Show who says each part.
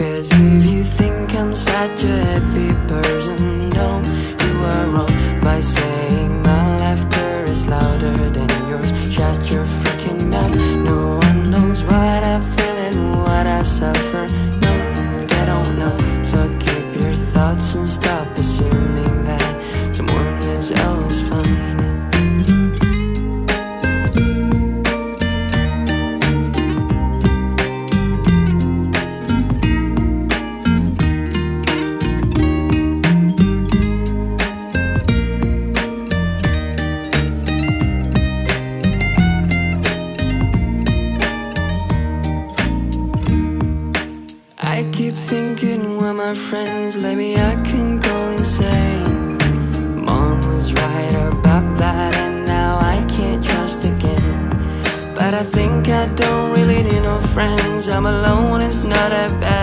Speaker 1: Cause if you think I'm such a happy person No, you are wrong. By saying my laughter is louder than yours. Shut your freaking mouth. No one knows what I feel and what I suffer. No, they don't know. So keep your thoughts and stop assuming that Someone is always fine I keep thinking when my friends let me, I can go insane. Mom was right about that, and now I can't trust again. But I think I don't really need no friends. I'm alone, it's not that bad.